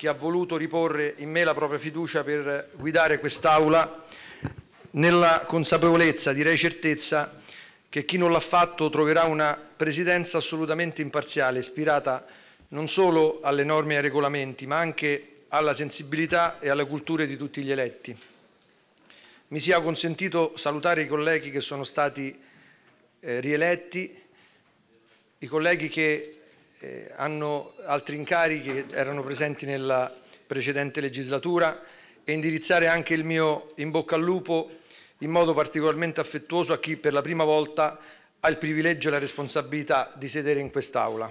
chi ha voluto riporre in me la propria fiducia per guidare quest'Aula nella consapevolezza, direi certezza, che chi non l'ha fatto troverà una presidenza assolutamente imparziale, ispirata non solo alle norme e ai regolamenti, ma anche alla sensibilità e alle culture di tutti gli eletti. Mi sia consentito salutare i colleghi che sono stati eh, rieletti, i colleghi che eh, hanno altri incarichi che erano presenti nella precedente legislatura e indirizzare anche il mio in bocca al lupo in modo particolarmente affettuoso a chi per la prima volta ha il privilegio e la responsabilità di sedere in quest'Aula.